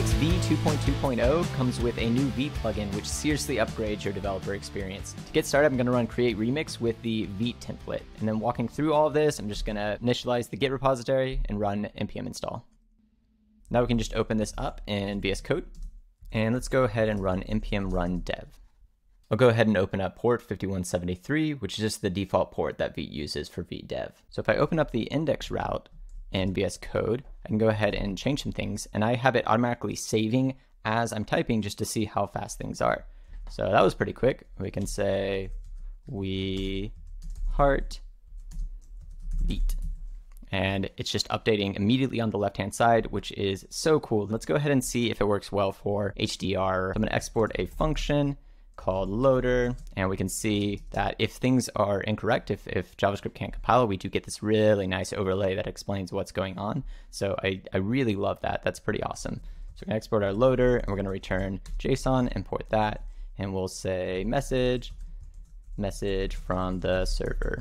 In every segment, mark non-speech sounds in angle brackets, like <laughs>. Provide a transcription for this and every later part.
Remix V 2.2.0 comes with a new Vite plugin which seriously upgrades your developer experience. To get started, I'm going to run create remix with the Vite template. And then walking through all of this, I'm just going to initialize the Git repository and run npm install. Now we can just open this up in VS Code. And let's go ahead and run npm run dev. I'll go ahead and open up port 5173, which is just the default port that Vite uses for Vite dev. So if I open up the index route in VS Code, I can go ahead and change some things, and I have it automatically saving as I'm typing just to see how fast things are. So that was pretty quick. We can say we heart Vite. And it's just updating immediately on the left-hand side, which is so cool. Let's go ahead and see if it works well for HDR. I'm gonna export a function called loader. And we can see that if things are incorrect if, if javascript can't compile we do get this really nice overlay that explains what's going on. So I, I really love that. That's pretty awesome. So we're to export our loader and we're going to return json import that and we'll say message message from the server.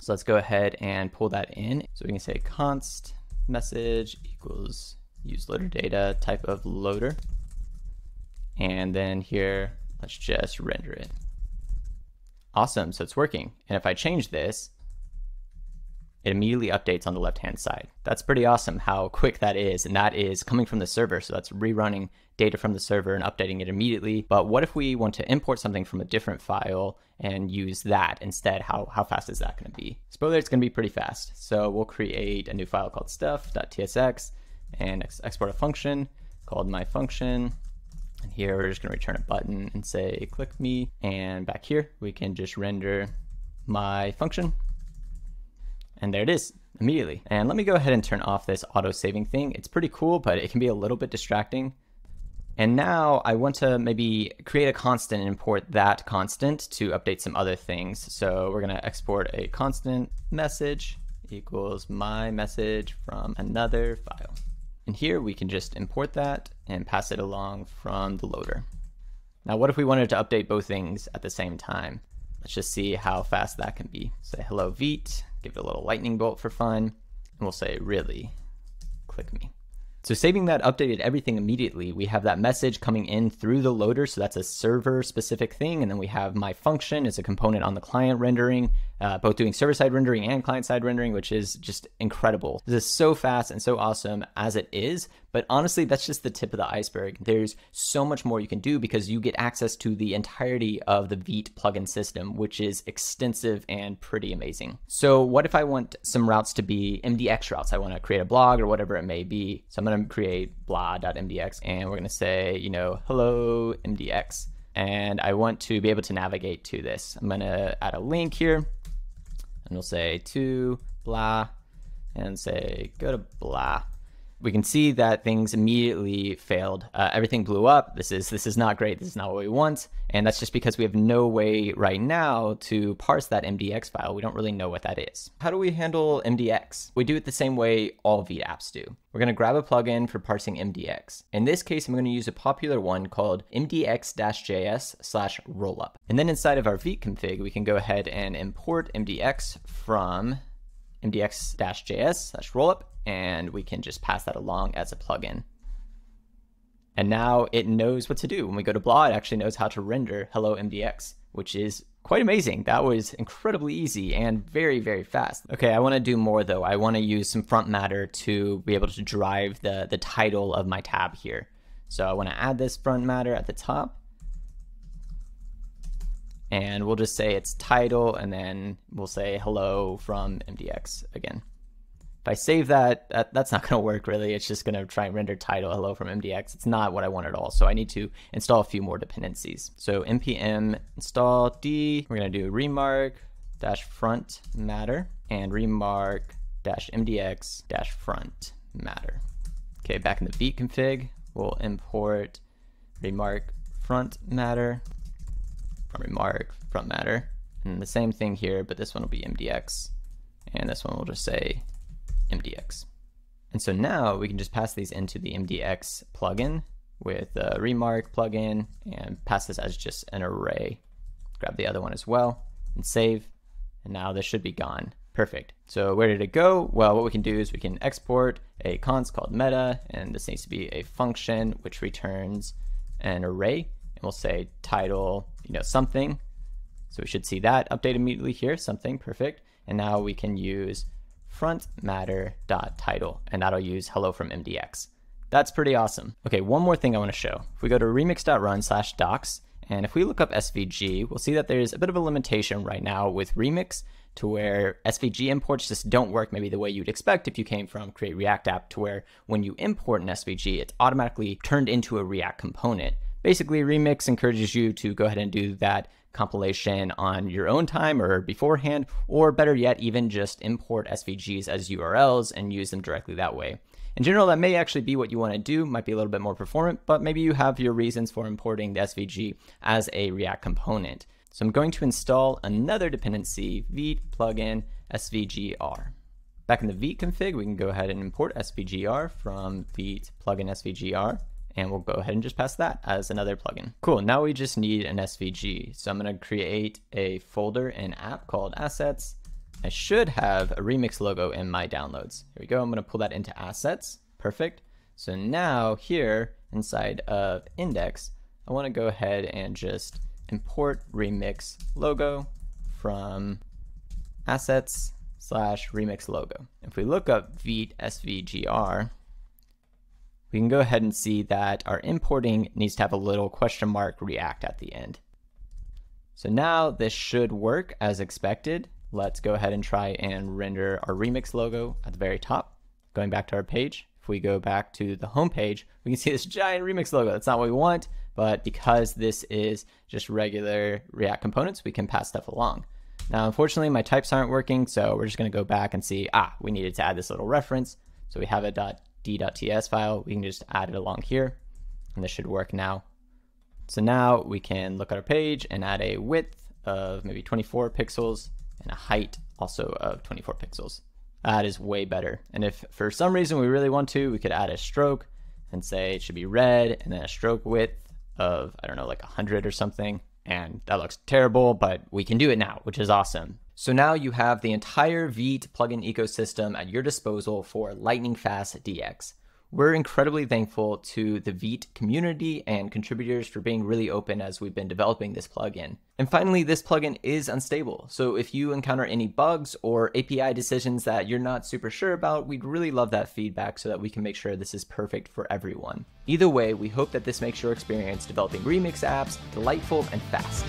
So let's go ahead and pull that in. So we can say const message equals use loader data type of loader. And then here Let's just render it. Awesome, so it's working. And if I change this, it immediately updates on the left-hand side. That's pretty awesome how quick that is, and that is coming from the server, so that's rerunning data from the server and updating it immediately. But what if we want to import something from a different file and use that instead? How, how fast is that gonna be? Spoiler, it's gonna be pretty fast. So we'll create a new file called stuff.tsx and export a function called my function and here we're just going to return a button and say click me. And back here we can just render my function. And there it is immediately. And let me go ahead and turn off this auto saving thing. It's pretty cool, but it can be a little bit distracting. And now I want to maybe create a constant and import that constant to update some other things. So we're going to export a constant message equals my message from another file. And here we can just import that and pass it along from the loader. Now, what if we wanted to update both things at the same time? Let's just see how fast that can be. Say hello Vite, give it a little lightning bolt for fun, and we'll say really, click me. So saving that updated everything immediately, we have that message coming in through the loader. So that's a server specific thing. And then we have my function as a component on the client rendering, uh, both doing server side rendering and client side rendering, which is just incredible. This is so fast and so awesome as it is. But honestly, that's just the tip of the iceberg. There's so much more you can do because you get access to the entirety of the Vite plugin system, which is extensive and pretty amazing. So what if I want some routes to be MDX routes? I want to create a blog or whatever it may be. So I'm going to create blah.mdx and we're going to say, you know, hello MDX. And I want to be able to navigate to this. I'm going to add a link here and we'll say to blah and say go to blah we can see that things immediately failed. Uh, everything blew up. This is this is not great. This is not what we want. And that's just because we have no way right now to parse that MDX file. We don't really know what that is. How do we handle MDX? We do it the same way all Vite apps do. We're going to grab a plugin for parsing MDX. In this case, I'm going to use a popular one called mdx-js slash rollup. And then inside of our Vite config, we can go ahead and import MDX from mdx-js slash rollup, and we can just pass that along as a plugin. And now it knows what to do. When we go to blah, it actually knows how to render hello MDX, which is quite amazing. That was incredibly easy and very, very fast. Okay, I want to do more though. I want to use some front matter to be able to drive the, the title of my tab here. So I want to add this front matter at the top and we'll just say it's title and then we'll say hello from MDX again. If I save that, that that's not <laughs> going to work really. It's just going to try and render title hello from MDX. It's not what I want at all. So I need to install a few more dependencies. So npm install d, we're going to do remark dash front matter and remark dash mdx dash front matter. Okay, back in the Vite config, we'll import remark front matter from remark, front matter. And the same thing here, but this one will be MDX. And this one will just say MDX. And so now we can just pass these into the MDX plugin with the remark plugin and pass this as just an array. Grab the other one as well and save. And now this should be gone. Perfect. So where did it go? Well, what we can do is we can export a const called meta, and this needs to be a function which returns an array, and we'll say title, you know, something. So we should see that update immediately here, something, perfect. And now we can use front matter dot title, and that'll use hello from MDX. That's pretty awesome. Okay, one more thing I want to show. If we go to remix.run slash docs, and if we look up SVG, we'll see that there's a bit of a limitation right now with Remix to where SVG imports just don't work maybe the way you'd expect if you came from Create React app to where when you import an SVG, it's automatically turned into a React component. Basically, Remix encourages you to go ahead and do that compilation on your own time or beforehand, or better yet, even just import SVGs as URLs and use them directly that way. In general, that may actually be what you want to do, might be a little bit more performant, but maybe you have your reasons for importing the SVG as a React component. So I'm going to install another dependency, Vite plugin svgr. Back in the Vite config, we can go ahead and import svgr from Vite plugin svgr, and we'll go ahead and just pass that as another plugin. Cool, now we just need an SVG. So I'm gonna create a folder in app called assets, I should have a remix logo in my downloads. Here we go. I'm going to pull that into assets. Perfect. So now here inside of index, I want to go ahead and just import remix logo from assets slash remix logo. If we look up Vite svgr, we can go ahead and see that our importing needs to have a little question mark react at the end. So now this should work as expected let's go ahead and try and render our remix logo at the very top. Going back to our page, if we go back to the home page, we can see this giant remix logo. That's not what we want, but because this is just regular React components, we can pass stuff along. Now, unfortunately, my types aren't working, so we're just going to go back and see, ah, we needed to add this little reference. So we have a .d.ts file. We can just add it along here, and this should work now. So now we can look at our page and add a width of maybe 24 pixels and a height also of 24 pixels. That is way better. And if for some reason we really want to, we could add a stroke and say it should be red and then a stroke width of, I don't know, like 100 or something. And that looks terrible, but we can do it now, which is awesome. So now you have the entire Vite plugin ecosystem at your disposal for lightning fast DX. We're incredibly thankful to the Vite community and contributors for being really open as we've been developing this plugin. And finally, this plugin is unstable. So if you encounter any bugs or API decisions that you're not super sure about, we'd really love that feedback so that we can make sure this is perfect for everyone. Either way, we hope that this makes your experience developing remix apps delightful and fast.